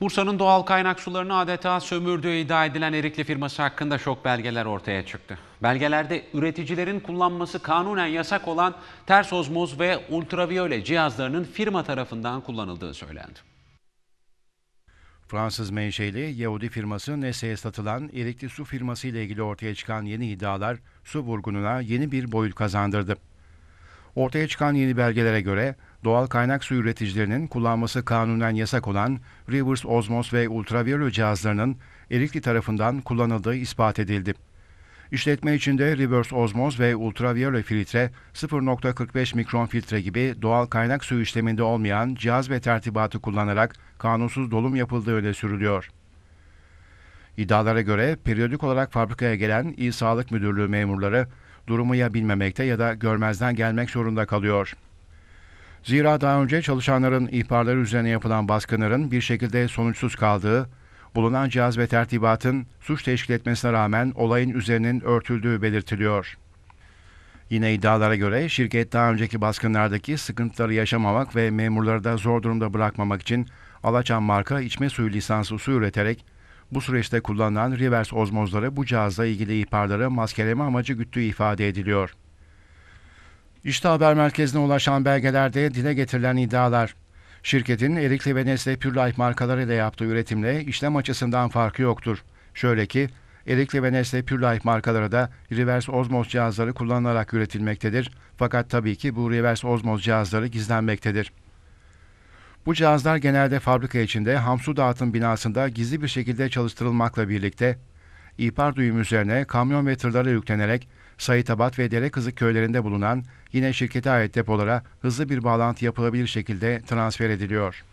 Bursa'nın doğal kaynak sularını adeta sömürdüğü iddia edilen Erikli firması hakkında şok belgeler ortaya çıktı. Belgelerde üreticilerin kullanması kanunen yasak olan ters ozmoz ve ultraviyole cihazlarının firma tarafından kullanıldığı söylendi. Fransız menşeli Yahudi firması Nesse'ye satılan Erikli Su firması ile ilgili ortaya çıkan yeni iddialar su vurgununa yeni bir boyut kazandırdı. Ortaya çıkan yeni belgelere göre doğal kaynak su üreticilerinin kullanması kanunen yasak olan reverse osmos ve ultraviyole cihazlarının Erikli tarafından kullanıldığı ispat edildi. İşletme içinde reverse osmos ve ultraviyole filtre, 0.45 mikron filtre gibi doğal kaynak su işleminde olmayan cihaz ve tertibatı kullanarak kanunsuz dolum yapıldığı öne sürülüyor. İddialara göre periyodik olarak fabrikaya gelen İl Sağlık Müdürlüğü memurları durumu ya bilmemekte ya da görmezden gelmek zorunda kalıyor. Zira daha önce çalışanların ihbarları üzerine yapılan baskınların bir şekilde sonuçsuz kaldığı, bulunan cihaz ve tertibatın suç teşkil etmesine rağmen olayın üzerinin örtüldüğü belirtiliyor. Yine iddialara göre şirket daha önceki baskınlardaki sıkıntıları yaşamamak ve memurları da zor durumda bırakmamak için Alaçam marka içme suyu lisanslı su üreterek bu süreçte kullanılan reverse ozmozları bu cihazla ilgili ihbarları maskeleme amacı güttüğü ifade ediliyor. İşte haber merkezine ulaşan belgelerde dile getirilen iddialar. Şirketin Erikli ve Nestle Pure Life markalarıyla yaptığı üretimle işlem açısından farkı yoktur. Şöyle ki, Erikli ve Nestle Pure Life markaları da reverse osmoz cihazları kullanılarak üretilmektedir. Fakat tabii ki bu reverse osmoz cihazları gizlenmektedir. Bu cihazlar genelde fabrika içinde hamsu dağıtım binasında gizli bir şekilde çalıştırılmakla birlikte ihbar duyum üzerine kamyon ve tırlara yüklenerek Sayıtabat ve Derekızık köylerinde bulunan yine şirkete ait depolara hızlı bir bağlantı yapılabilir şekilde transfer ediliyor.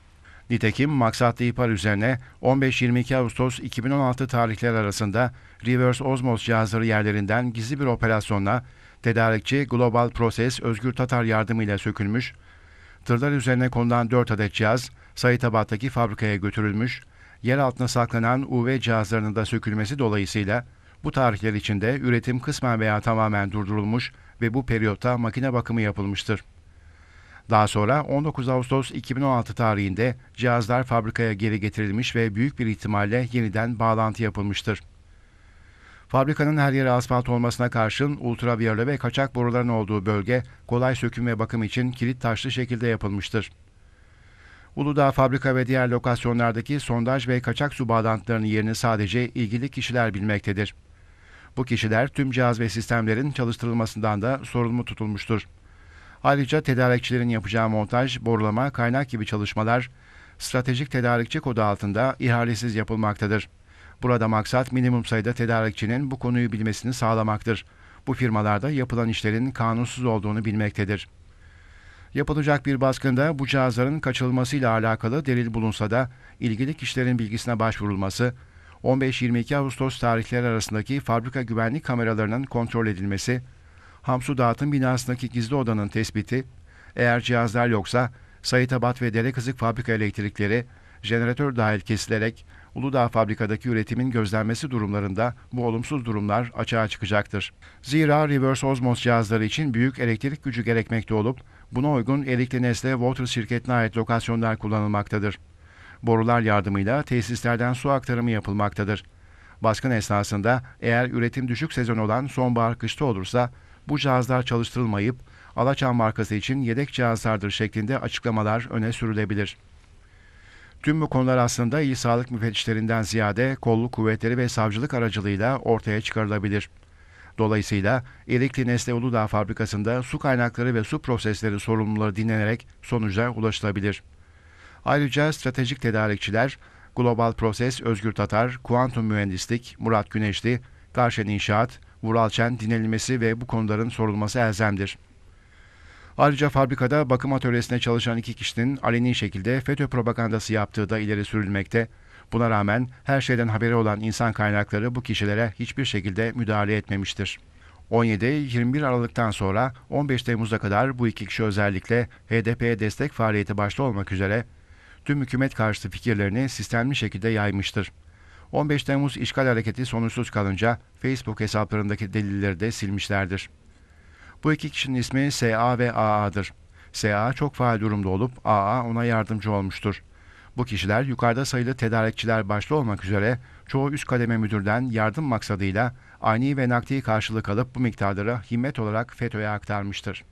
Nitekim maksatlı ihbar üzerine 15-22 Ağustos 2016 tarihler arasında reverse osmoz cihazları yerlerinden gizli bir operasyonla tedarikçi Global Process Özgür Tatar yardımıyla sökülmüş, tırlar üzerine konulan 4 adet cihaz Sayıtabat'taki fabrikaya götürülmüş, yer altına saklanan UV cihazlarının da sökülmesi dolayısıyla bu tarihler içinde üretim kısmen veya tamamen durdurulmuş ve bu periyotta makine bakımı yapılmıştır. Daha sonra 19 Ağustos 2016 tarihinde cihazlar fabrikaya geri getirilmiş ve büyük bir ihtimalle yeniden bağlantı yapılmıştır. Fabrikanın her yeri asfalt olmasına karşın ultraviyole ve kaçak boruların olduğu bölge kolay söküm ve bakım için kilit taşlı şekilde yapılmıştır. Uludağ fabrika ve diğer lokasyonlardaki sondaj ve kaçak su bağlantılarının yerini sadece ilgili kişiler bilmektedir. Bu kişiler tüm cihaz ve sistemlerin çalıştırılmasından da sorumlu tutulmuştur. Ayrıca tedarikçilerin yapacağı montaj, borulama, kaynak gibi çalışmalar stratejik tedarikçi kodu altında ihalesiz yapılmaktadır. Burada maksat minimum sayıda tedarikçinin bu konuyu bilmesini sağlamaktır. Bu firmalarda yapılan işlerin kanunsuz olduğunu bilmektedir. Yapılacak bir baskında bu cihazların kaçırılmasıyla alakalı delil bulunsa da ilgili kişilerin bilgisine başvurulması, 15-22 Ağustos tarihleri arasındaki fabrika güvenlik kameralarının kontrol edilmesi, Hamsu dağıtım binasındaki gizli odanın tespiti, eğer cihazlar yoksa Sayıtabat ve Derekızık fabrika elektrikleri, jeneratör dahil kesilerek Uludağ fabrikadaki üretimin gözlenmesi durumlarında bu olumsuz durumlar açığa çıkacaktır. Zira reverse osmosis cihazları için büyük elektrik gücü gerekmekte olup buna uygun Erikli Nesle Water şirketine ait lokasyonlar kullanılmaktadır. Borular yardımıyla tesislerden su aktarımı yapılmaktadır. Baskın esnasında eğer üretim düşük sezon olan sonbahar kışta olursa bu cihazlar çalıştırılmayıp Alaçam markası için yedek cihazlardır şeklinde açıklamalar öne sürülebilir. Tüm bu konular aslında iyi sağlık müfettişlerinden ziyade kolluk kuvvetleri ve savcılık aracılığıyla ortaya çıkarılabilir. Dolayısıyla Erikli Nesle Uludağ fabrikasında su kaynakları ve su prosesleri sorumluları dinlenerek sonuca ulaşılabilir. Ayrıca stratejik tedarikçiler Global Proses Özgür Tatar, Kuantum Mühendislik, Murat Güneşli, Karşen İnşaat, Vuralçen dinlenilmesi ve bu konuların sorulması elzemdir. Ayrıca fabrikada bakım atölyesinde çalışan iki kişinin aleni şekilde FETÖ propagandası yaptığı da ileri sürülmekte. Buna rağmen her şeyden haberi olan insan kaynakları bu kişilere hiçbir şekilde müdahale etmemiştir. 17-21 Aralık'tan sonra 15 Temmuz'a kadar bu iki kişi özellikle HDP'ye destek faaliyeti başta olmak üzere tüm hükümet karşıtı fikirlerini sistemli şekilde yaymıştır. 15 Temmuz işgal hareketi sonuçsuz kalınca Facebook hesaplarındaki delilleri de silmişlerdir. Bu iki kişinin ismi SA ve AA'dır. SA çok faal durumda olup AA ona yardımcı olmuştur. Bu kişiler yukarıda sayılı tedarikçiler başta olmak üzere çoğu üst kademe müdürden yardım maksadıyla ani ve nakdi karşılık alıp bu miktarları himmet olarak FETÖ'ye aktarmıştır.